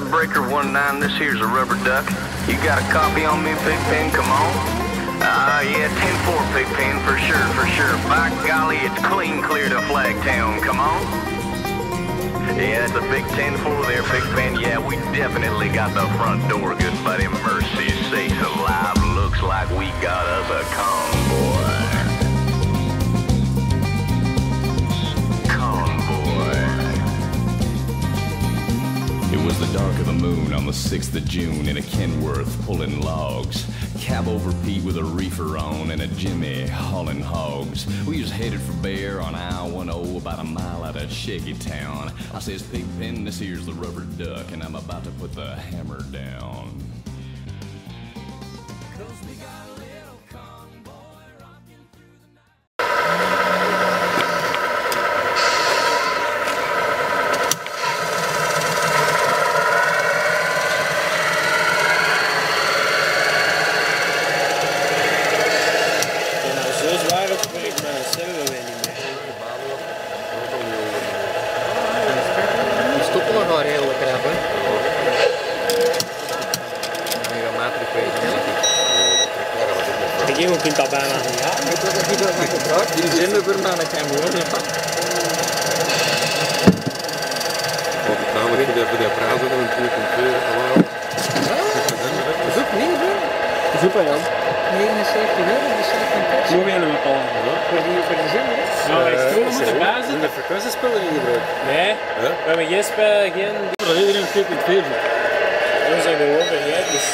Breaker 1-9, this here's a rubber duck. You got a copy on me, Pigpen? Come on. Uh, yeah, 10-4, Pigpen, for sure, for sure. By golly, it's clean clear to Flagtown. Come on. Yeah, it's a big 10-4 there, Pigpen. Yeah, we definitely got the front door, good buddy. Mercy sakes alive. Looks like we got us a. Convoy. Moon on the 6th of June in a Kenworth pulling logs. Cab over Pete with a reefer on and a Jimmy hauling hogs. We was headed for Bear on I-10 about a mile out of Shaky Town. I says, Pigpen, this here's the rubber duck and I'm about to put the hammer down. Ik kunt dat bijna niet aan. Ik weet dat niet wat ik gebruik. Die zenden voor mij dat geen woorden. Wat ik namelijk voor die, voor die prijzen en een 2.2 allemaal. Dat is ook niet, hè? Super Jan. 79 euro, dat is echt fantastisch. Nog een bepalen. Voor die, voor die zender, hè? Ja, wij stromen moeten Zijn zitten. de frequentiespellen niet gebruikt? Nee, Ja? we hebben geen spel, geen... Dat iedereen 2.4 zit. Dan zijn we gewoon vergeten, dus...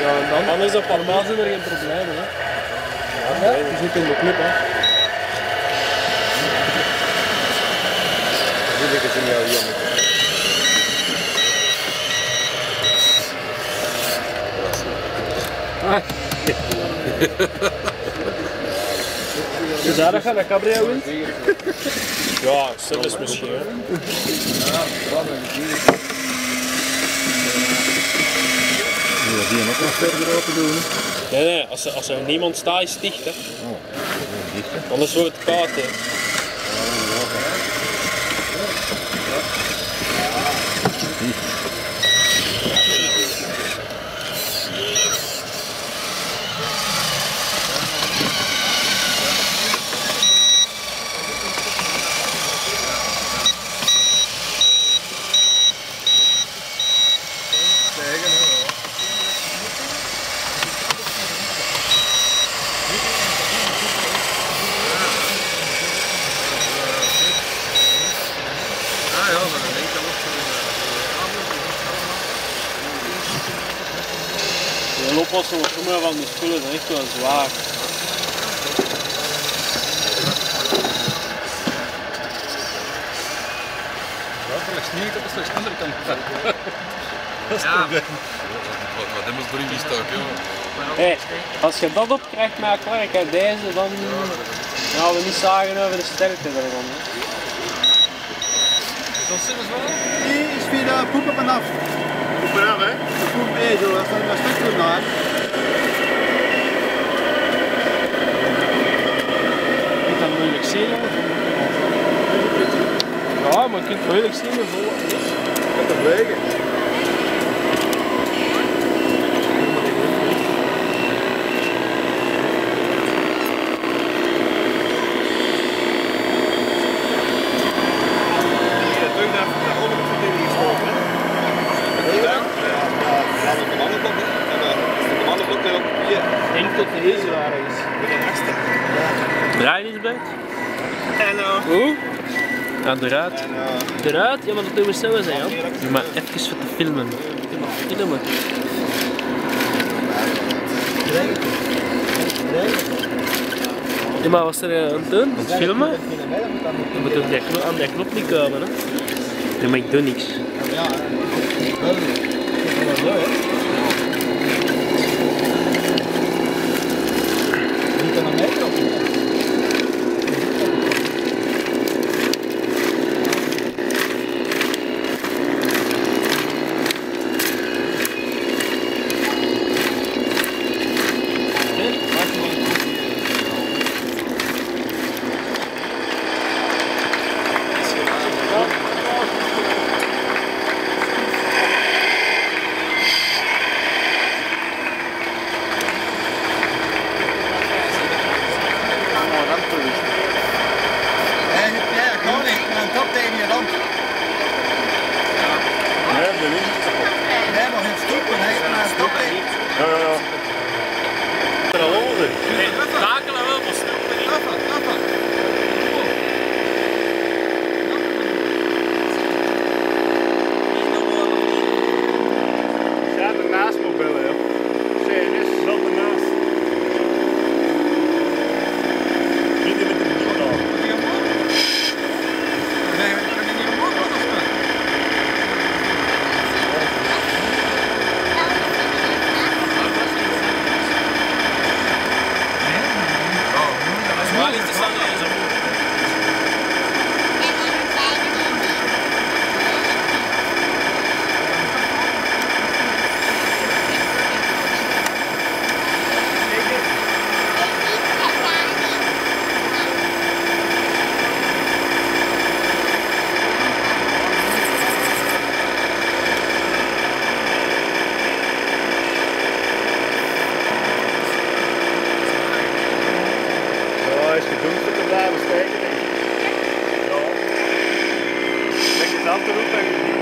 Ja, en dan, dan is dat normaal zijn er geen problemen, hè. Ja, je zit in de club, hè. Nu ligt het in jouw jammer. Dus daar gaat dat cabrio in? Ja, zelfs misschien, hè. Ja, die nog nog verder open doen. Nee, nee, als er, als er niemand staat, is het dicht, hè. Anders wordt het koud, hè. Ah ja, maar dan denk ik dat wordt De voor sommige van die spullen zijn echt wel zwaar. niet, dat is de andere kant. Dat is het. Wat, we voor die als je dat opkrijgt met klerk deze, dan gaan we niet zagen over de sterkte hè. Dat is wel. Die is via de poep op en af. Hè? De poep mee zo, dat is een stuk goed kunt dat moeilijk zien. Ja, maar je kunt moeilijk zien. met vol- Dat is wegen. Ik denk dat deze waar is. Draai eens bij. Hoe? Ja, eruit. Eruit? Ja, maar dat doen we zelf zijn, ja. Ja, maar even voor te filmen. Filmen. Ja, maar wat zijn we aan het doen? Aan het filmen? Moet je aan die knop, aan die knop niet komen, hè. Ja, maar ik doe niks. Ja, Absolut.